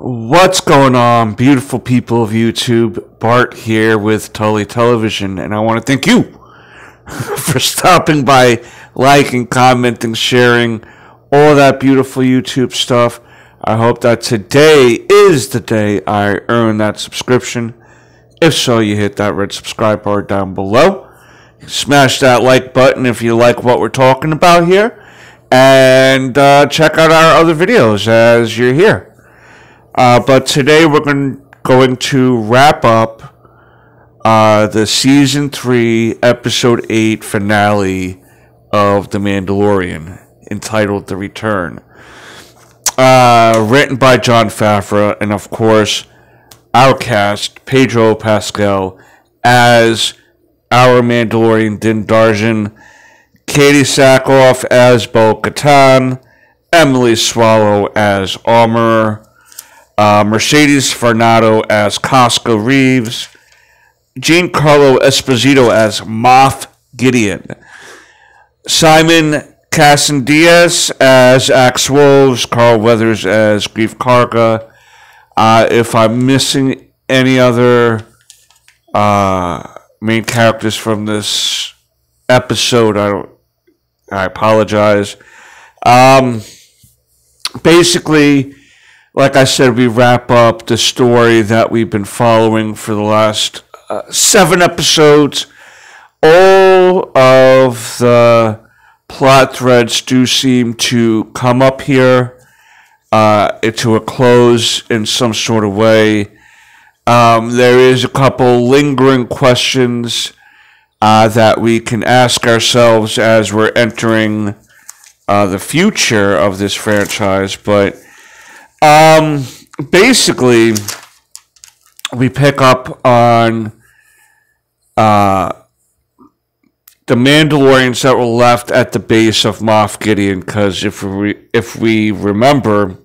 What's going on, beautiful people of YouTube? Bart here with Tully Television, and I want to thank you for stopping by, liking, commenting, sharing, all that beautiful YouTube stuff. I hope that today is the day I earn that subscription. If so, you hit that red subscribe bar down below. Smash that like button if you like what we're talking about here. And uh, check out our other videos as you're here. Uh, but today we're going, going to wrap up uh, the season 3, episode 8 finale of The Mandalorian, entitled The Return. Uh, written by Jon Favreau, and of course, our cast, Pedro Pascal, as our Mandalorian Din Djarin, Katee Sackhoff as Bo Katan, Emily Swallow as Armor, uh, Mercedes Varnado as Koska Reeves, Giancarlo Esposito as Moff Gideon, Simon Kassianides as Axe Woves, Carl Weathers as Greef Karga. Uh, if I'm missing any other uh, main characters from this episode, I don't. I apologize. Um, basically, like I said, we wrap up the story that we've been following for the last uh, seven episodes. All of the plot threads do seem to come up here uh, to a close in some sort of way. Um, there is a couple lingering questions uh, that we can ask ourselves as we're entering uh, the future of this franchise, but um, basically, we pick up on uh, the Mandalorians that were left at the base of Moff Gideon. Because if we if we remember,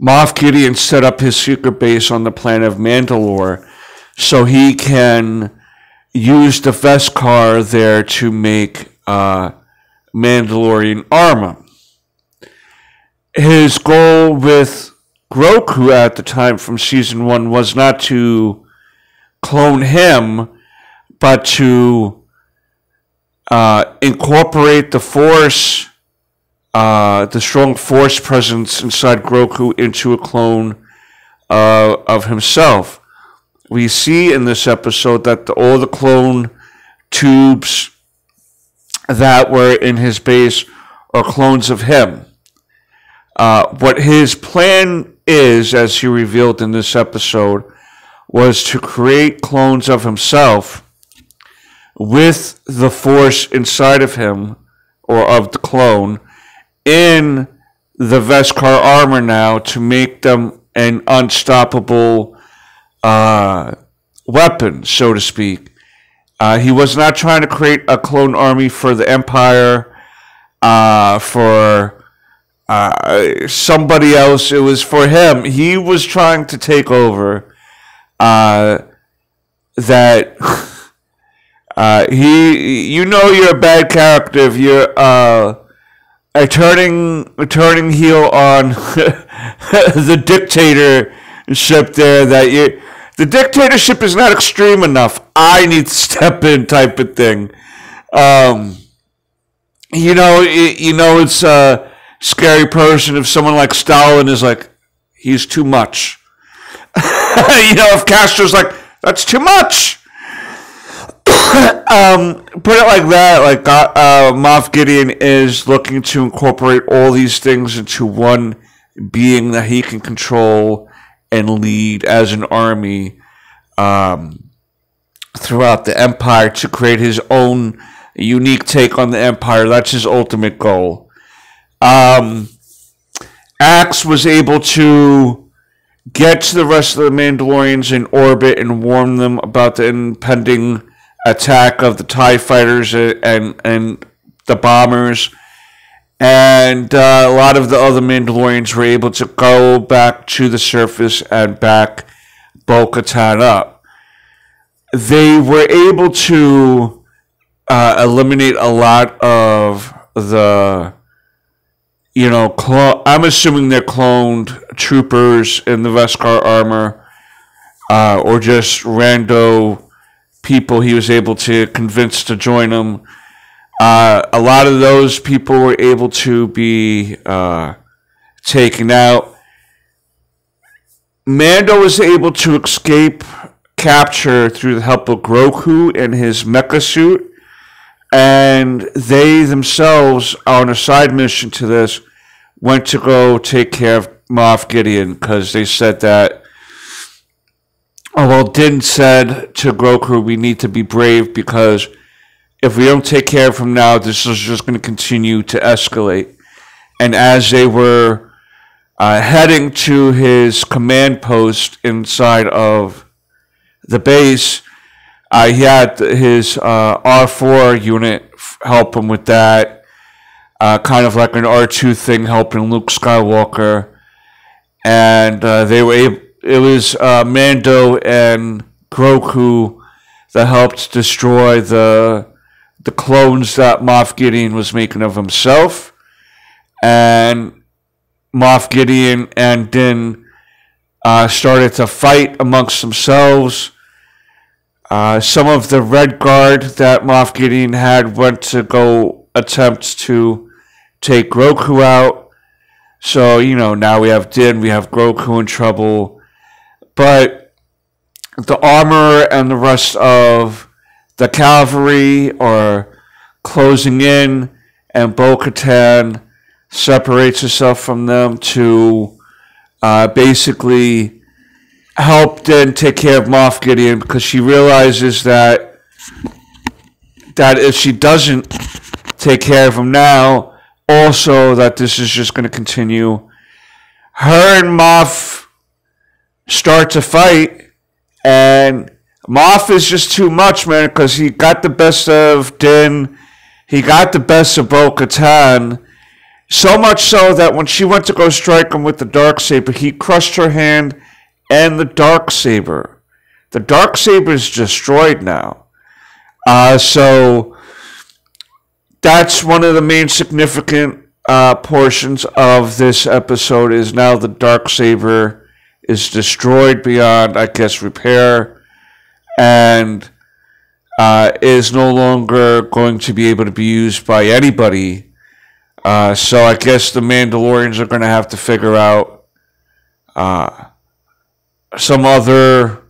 Moff Gideon set up his secret base on the planet of Mandalore, so he can use the Beskar there to make uh, Mandalorian armor his goal with Grogu at the time from season one was not to clone him, but to uh, incorporate the Force, uh, the strong Force presence inside Grogu into a clone uh, of himself. We see in this episode that the, all the clone tubes that were in his base are clones of him. Uh, what his plan is, as he revealed in this episode, was to create clones of himself with the force inside of him, or of the clone, in the Beskar armor now to make them an unstoppable uh, weapon, so to speak. Uh, he was not trying to create a clone army for the Empire, uh, for uh, somebody else. It was for him. He was trying to take over. Uh, that uh, he, you know, you're a bad character if you're uh, a turning a turning heel on the dictatorship. There, that you, the dictatorship is not extreme enough. I need to step in, type of thing. Um, you know, you know, it's uh scary person if someone like Stalin is like, he's too much. you know, if Castro's like, that's too much. um, put it like that, like uh, uh, Moff Gideon is looking to incorporate all these things into one being that he can control and lead as an army um, throughout the empire to create his own unique take on the empire. That's his ultimate goal. Um, Axe was able to get to the rest of the Mandalorians in orbit and warn them about the impending attack of the TIE fighters and, and the bombers. And uh, a lot of the other Mandalorians were able to go back to the surface and back Bo Katan up. They were able to uh, eliminate a lot of the you know, I'm assuming they're cloned troopers in the Beskar armor, uh, or just rando people he was able to convince to join him. Uh, a lot of those people were able to be uh, taken out. Mando was able to escape capture through the help of Grogu and his mecha suit, and they themselves, are on a side mission to this, went to go take care of Moff Gideon because they said that. Oh, well, Din said to Grogu, we need to be brave because if we don't take care of him now, this is just going to continue to escalate. And as they were uh, heading to his command post inside of the base, uh, he had his uh, R4 unit help him with that, uh, kind of like an R2 thing helping Luke Skywalker. And uh, they were able, it was uh, Mando and Grogu that helped destroy the the clones that Moff Gideon was making of himself. And Moff Gideon and Din uh, started to fight amongst themselves. Uh, some of the Red Guard that Moff Gideon had went to go attempt to take Grogu out. So, you know, now we have Din, we have Grogu in trouble. But the armor and the rest of the cavalry are closing in, and Bo Katan separates herself from them to uh, basically help Din take care of Moff Gideon because she realizes that that if she doesn't take care of him now, also that this is just going to continue. Her and Moff start to fight, and Moff is just too much, man, because he got the best of Din, he got the best of Bo Katan. So much so that when she went to go strike him with the dark saber, he crushed her hand and the dark saber. The dark saber is destroyed now. Uh, so that's one of the main significant uh, portions of this episode. Is now the dark saber is destroyed beyond, I guess, repair, and uh, is no longer going to be able to be used by anybody uh, so I guess the Mandalorians are going to have to figure out uh, some other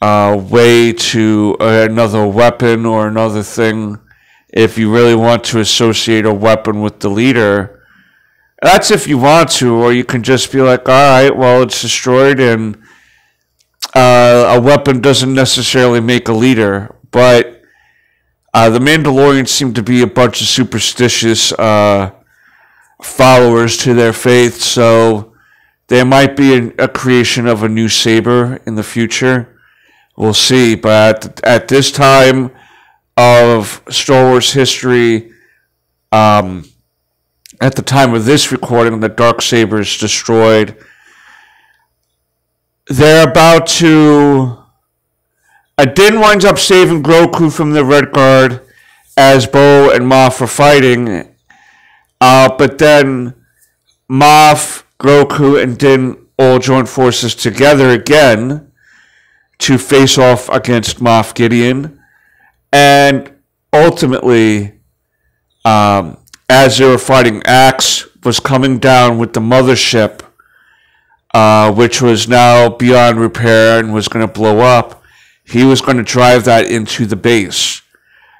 uh, way to uh, another weapon or another thing. If you really want to associate a weapon with the leader, that's if you want to, or you can just be like, all right, well, it's destroyed, and uh, a weapon doesn't necessarily make a leader, but. Uh, the Mandalorians seem to be a bunch of superstitious uh, followers to their faith, so there might be a, a, creation of a new saber in the future. We'll see, but at, at this time of Star Wars history, um, at the time of this recording, the dark saber is destroyed. They're about to. Din winds up saving Grogu from the Red Guard as Bo and Moff are fighting, uh, but then Moff, Grogu, and Din all join forces together again to face off against Moff Gideon. And ultimately, um, as they were fighting, Axe was coming down with the mothership, uh, which was now beyond repair and was going to blow up. He was going to drive that into the base.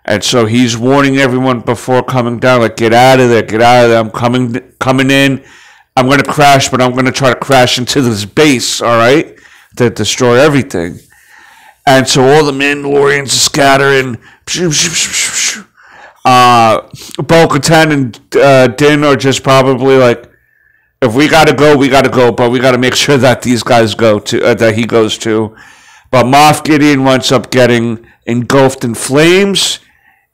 And so he's warning everyone before coming down, like, get out of there, get out of there. I'm coming, coming in. I'm going to crash, but I'm going to try to crash into this base, all right, to destroy everything. And so all the Mandalorians are scattering. uh, Bo Katan and uh, Din are just probably like, if we got to go, we got to go, but we got to make sure that these guys go to, uh, that he goes to. But Moff Gideon winds up getting engulfed in flames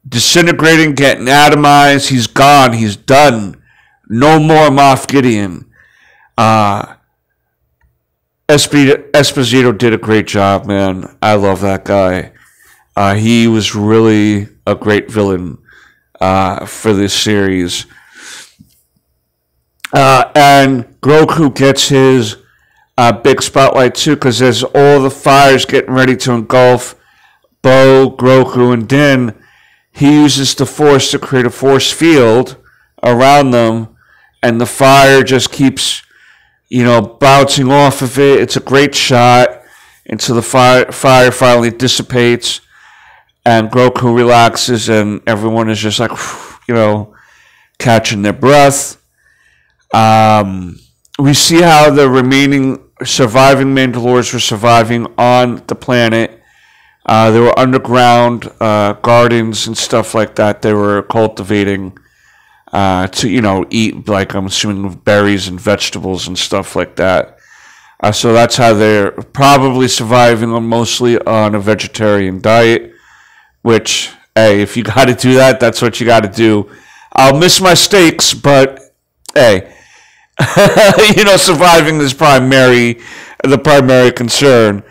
disintegrating, getting atomized. He's gone. He's done. No more Moff Gideon. Uh, Esposito did a great job, man. I love that guy. Uh, he was really a great villain uh, for this series. Uh, and Grogu gets his uh, big spotlight too because there's all the fires getting ready to engulf Bo, Grogu, and Din. He uses the Force to create a force field around them, and the fire just keeps, you know, bouncing off of it. It's a great shot until the fire, fire finally dissipates and Grogu relaxes, and everyone is just like, you know, catching their breath. Um, we see how the remaining surviving Mandalorians were surviving on the planet. Uh, there were underground uh, gardens and stuff like that. They were cultivating uh, to, you know, eat like I'm assuming berries and vegetables and stuff like that. Uh, so that's how they're probably surviving mostly on a vegetarian diet. Which, hey, if you got to do that, that's what you got to do. I'll miss my steaks, but hey, you know, surviving is primary, the primary concern.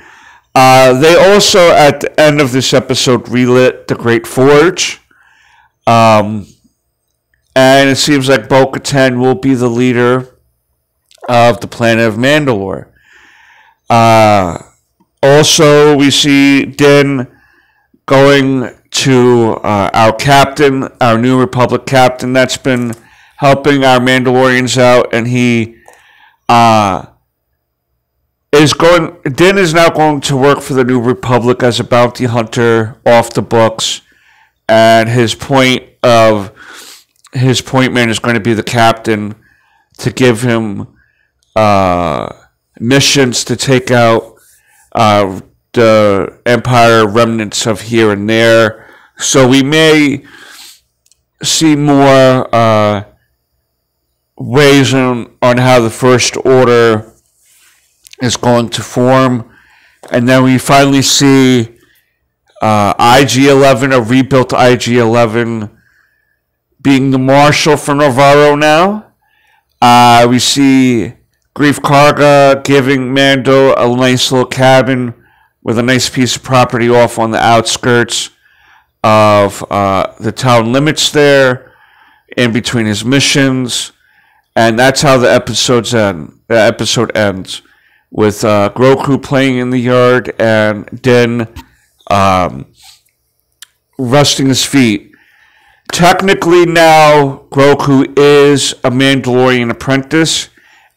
Uh, they also, at the end of this episode, relit the Great Forge. Um, and it seems like Bo Katan will be the leader of the planet of Mandalore. Uh, also, we see Din going to uh, our captain, our New Republic captain that's been helping our Mandalorians out, and he uh, is going. Din is now going to work for the New Republic as a bounty hunter off the books, and his point of his point man is going to be the captain to give him uh, missions to take out uh, the Empire remnants of here and there. So we may see more uh, ways on, on how the First Order is going to form. And then we finally see uh, IG 11, a rebuilt IG 11, being the marshal for Nevarro now. Uh, we see Greef Karga giving Mando a nice little cabin with a nice piece of property off on the outskirts of uh, the town limits there, in between his missions, and that's how the episodes end. The episode ends with uh, Grogu playing in the yard and Din um, resting his feet. Technically, now Grogu is a Mandalorian apprentice,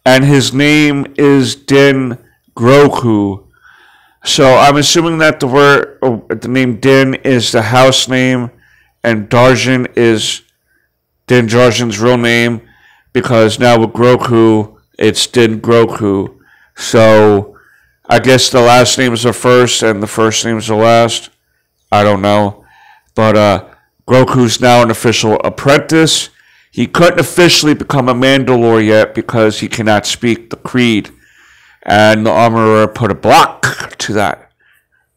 and his name is Din Grogu so I'm assuming that the word, oh, the name Din is the house name, and Djarin is Din Djarin's real name, because now with Grogu, it's Din Grogu. So I guess the last name is the first, and the first name is the last. I don't know, but uh, Grogu's now an official apprentice. He couldn't officially become a Mandalore yet because he cannot speak the creed and the armorer put a block to that.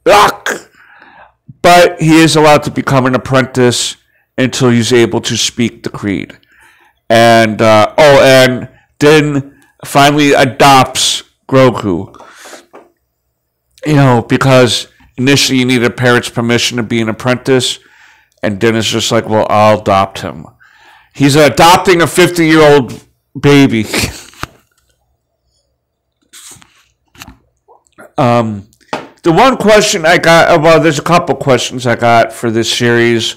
Block! But he is allowed to become an apprentice until he's able to speak the creed. And, uh, oh, and Din finally adopts Grogu. You know, because initially you need a parent's permission to be an apprentice, and Dennis just like, well, I'll adopt him. He's adopting a 50 year old baby. Um, the one question I got, uh, well, there's a couple questions I got for this series.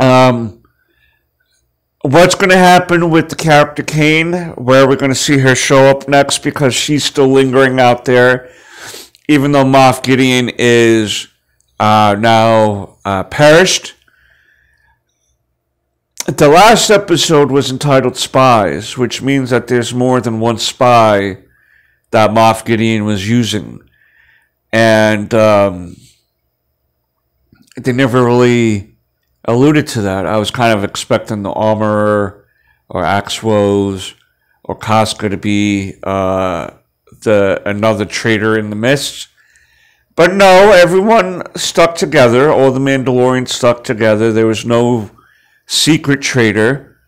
Um, what's going to happen with the character Kane? Where are we're going to see her show up next because she's still lingering out there, even though Moff Gideon is uh, now uh, perished. The last episode was entitled Spies, which means that there's more than one spy that Moff Gideon was using. And um, they never really alluded to that. I was kind of expecting the Armorer or Axe Woves or Koska to be uh, the another traitor in the mist. But no, everyone stuck together. All the Mandalorians stuck together. There was no secret traitor,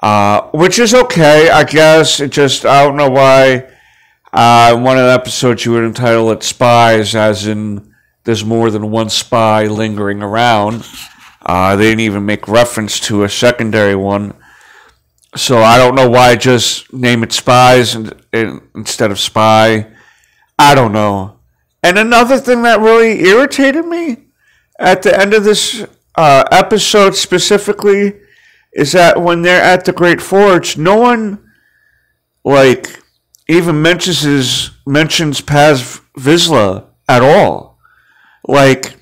uh, which is okay, I guess. It just I don't know why uh, one of the episodes you would entitle it Spies, as in there's more than one spy lingering around. Uh, they didn't even make reference to a secondary one. So I don't know why just name it Spies and, and, instead of Spy. I don't know. And another thing that really irritated me at the end of this uh, episode specifically is that when they're at the Great Forge, no one like even mentions his mentions Paz Vizsla at all. Like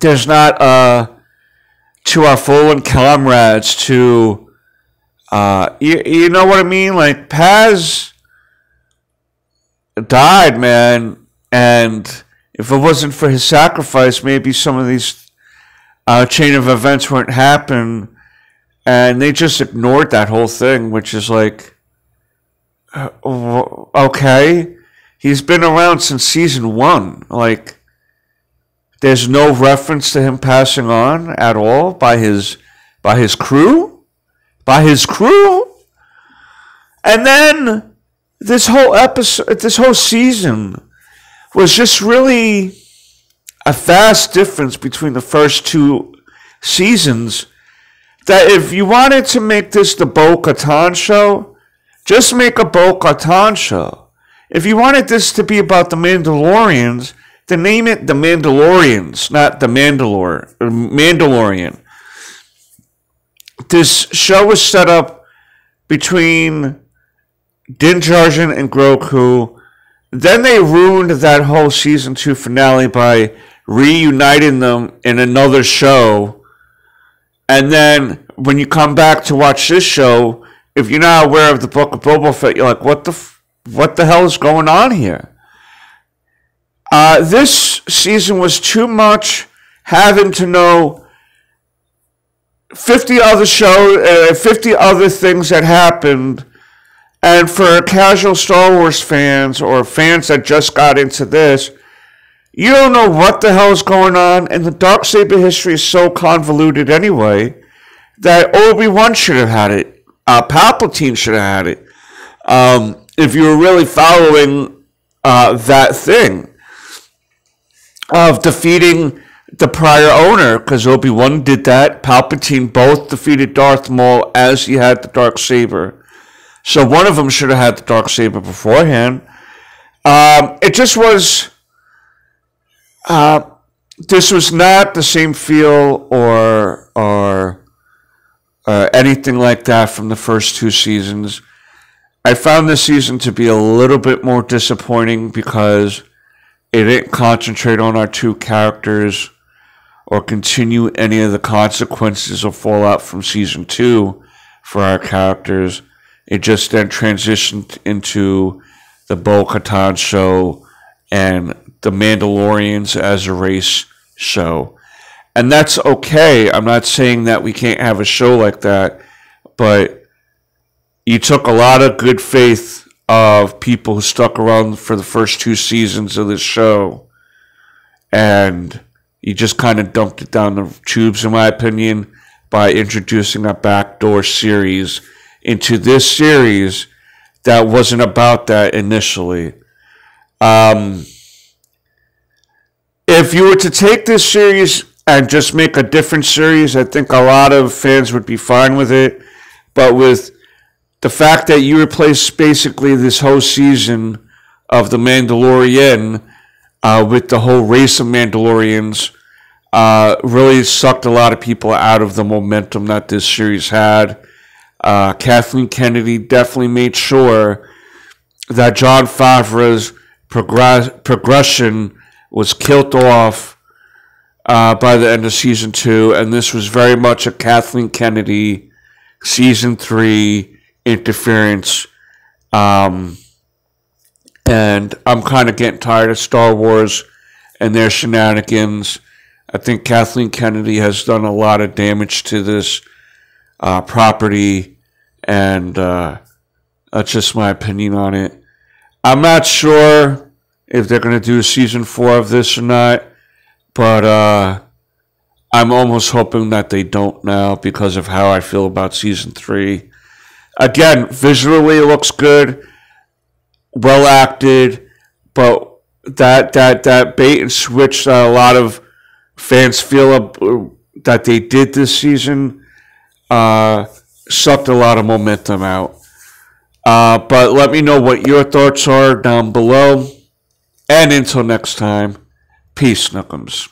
there's not uh to our fallen comrades to uh you, you know what I mean? Like Paz died, man, and if it wasn't for his sacrifice, maybe some of these uh, chain of events wouldn't happen. And they just ignored that whole thing, which is like, uh, okay, he's been around since season one. Like, there's no reference to him passing on at all by his by his crew, by his crew. And then this whole episode, this whole season was just really a vast difference between the first two seasons. That if you wanted to make this the Bo Katan show, just make a Bo Katan show. If you wanted this to be about the Mandalorians, then name it the Mandalorians, not the Mandalore Mandalorian. This show was set up between Din Djarin and Grogu then they ruined that whole season two finale by reuniting them in another show. And then when you come back to watch this show, if you're not aware of the book of Boba Fett, you're like, what the what the hell is going on here? Uh, this season was too much having to know 50 other shows, uh, 50 other things that happened and for casual Star Wars fans or fans that just got into this, you don't know what the hell is going on, and the dark saber history is so convoluted anyway that Obi Wan should have had it. Uh, Palpatine should have had it. Um, if you were really following uh, that thing of defeating the prior owner, because Obi Wan did that. Palpatine both defeated Darth Maul as he had the dark saber. So one of them should have had the dark saber beforehand. Um, it just was. Uh, this was not the same feel or or uh, anything like that from the first two seasons. I found this season to be a little bit more disappointing because it didn't concentrate on our two characters or continue any of the consequences or fallout from season two for our characters. It just then transitioned into the Bo Katan show and the Mandalorians as a race show. And that's okay. I'm not saying that we can't have a show like that, but you took a lot of good faith of people who stuck around for the first two seasons of this show and you just kind of dumped it down the tubes, in my opinion, by introducing a backdoor series into this series that wasn't about that initially. Um, if you were to take this series and just make a different series, I think a lot of fans would be fine with it. But with the fact that you replaced basically this whole season of The Mandalorian uh, with the whole race of Mandalorians, uh, really sucked a lot of people out of the momentum that this series had. Uh, Kathleen Kennedy definitely made sure that Jon Favreau's progress- progression was killed off uh, by the end of season two, and this was very much a Kathleen Kennedy season three interference. Um, and I'm kind of getting tired of Star Wars and their shenanigans. I think Kathleen Kennedy has done a lot of damage to this uh, property, and uh, that's just my opinion on it. I'm not sure if they're going to do season four of this or not, but uh, I'm almost hoping that they don't now because of how I feel about season three. Again, visually it looks good, well acted, but that that that bait and switch that a lot of fans feel that they did this season uh, sucked a lot of momentum out. Uh, but let me know what your thoughts are down below. And until next time, peace, Nookums.